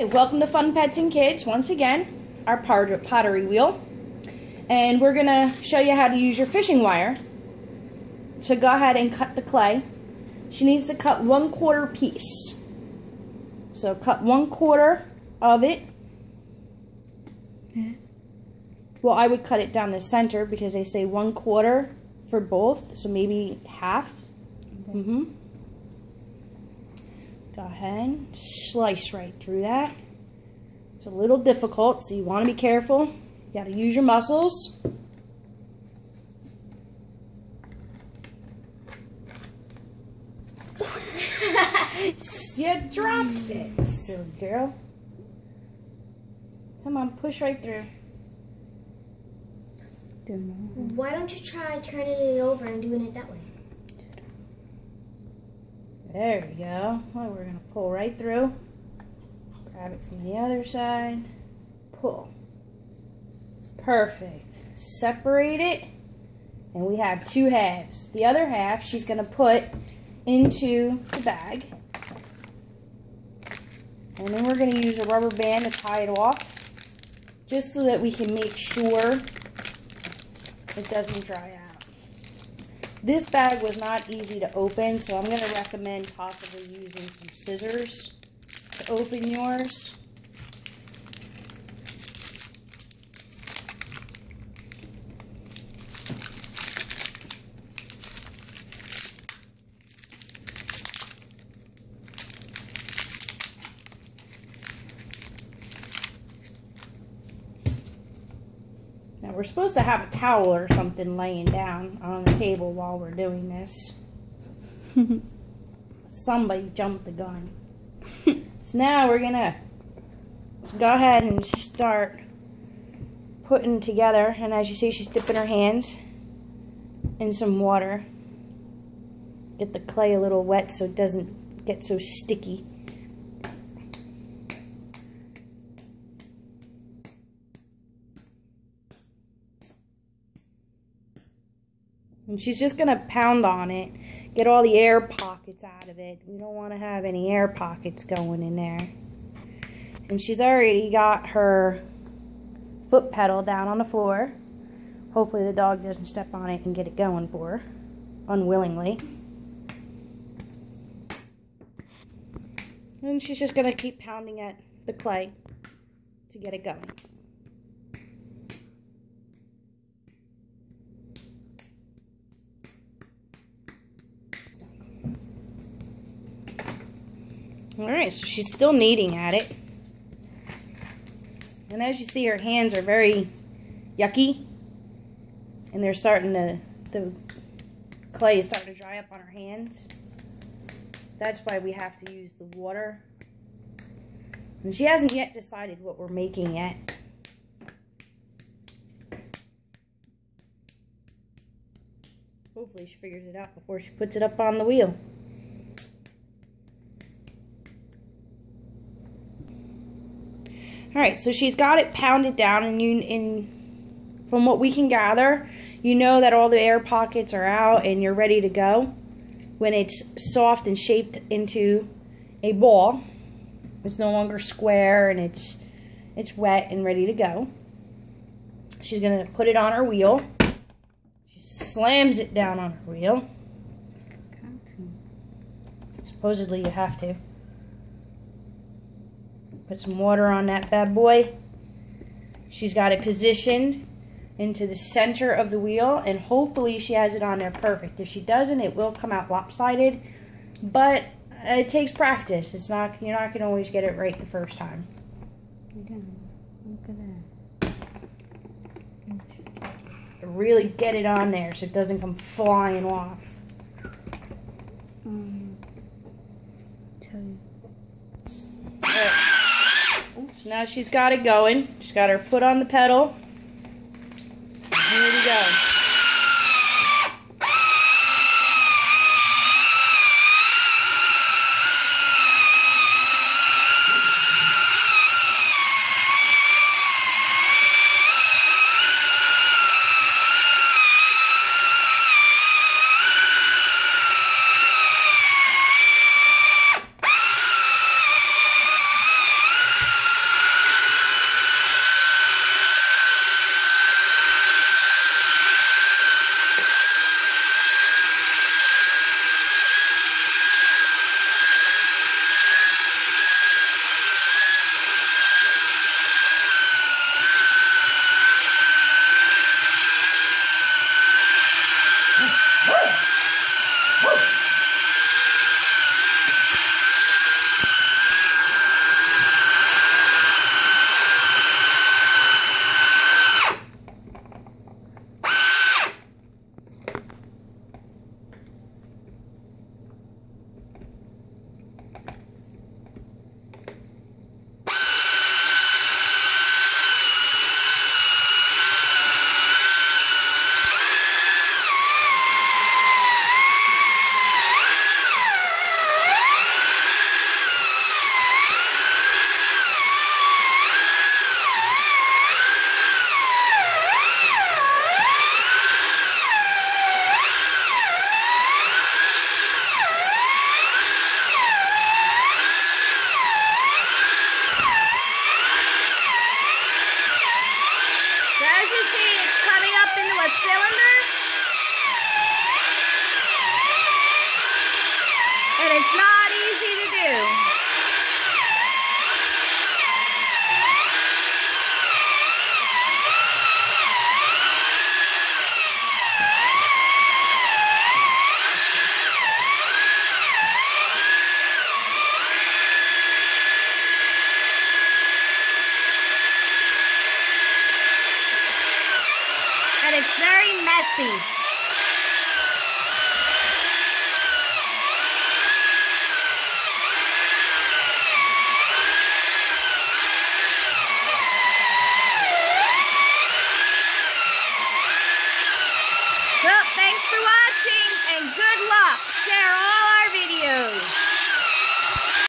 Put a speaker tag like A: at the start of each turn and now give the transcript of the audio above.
A: Hey, welcome to Fun Pets and Kids once again, our pottery wheel. And we're gonna show you how to use your fishing wire. So go ahead and cut the clay. She needs to cut one quarter piece. So cut one quarter of it. Well, I would cut it down the center because they say one quarter for both, so maybe half. Mm -hmm. Go ahead, slice right through that. It's a little difficult, so you want to be careful. You got to use your muscles. you dropped it, silly girl. Come on, push right through.
B: Why don't you try turning it over and doing it that way?
A: There we go. Well, we're going to pull right through. Grab it from the other side. Pull. Perfect. Separate it. And we have two halves. The other half she's going to put into the bag. And then we're going to use a rubber band to tie it off. Just so that we can make sure it doesn't dry out. This bag was not easy to open, so I'm going to recommend possibly using some scissors to open yours. Now we're supposed to have a towel or something laying down on the table while we're doing this. Somebody jumped the gun. so now we're gonna go ahead and start putting together and as you see she's dipping her hands in some water. Get the clay a little wet so it doesn't get so sticky. And she's just going to pound on it, get all the air pockets out of it. We don't want to have any air pockets going in there. And she's already got her foot pedal down on the floor. Hopefully the dog doesn't step on it and get it going for her, unwillingly. And she's just going to keep pounding at the clay to get it going. Alright, so she's still kneading at it. And as you see, her hands are very yucky. And they're starting to, the clay is starting to dry up on her hands. That's why we have to use the water. And she hasn't yet decided what we're making yet. Hopefully she figures it out before she puts it up on the wheel. All right, so she's got it pounded down, and you, in from what we can gather, you know that all the air pockets are out, and you're ready to go. When it's soft and shaped into a ball, it's no longer square, and it's it's wet and ready to go. She's gonna put it on her wheel. She slams it down on her wheel. Supposedly you have to. Put some water on that bad boy. She's got it positioned into the center of the wheel and hopefully she has it on there perfect. If she doesn't, it will come out lopsided, but it takes practice. It's not you're not going to always get it right the first time. Look at that. Really get it on there so it doesn't come flying off. Um, so now she's got it going. She's got her foot on the pedal. Here we go.
C: as you see, it's coming up into a cylinder. And it's not easy to do. Very messy. Well, thanks for watching and good luck.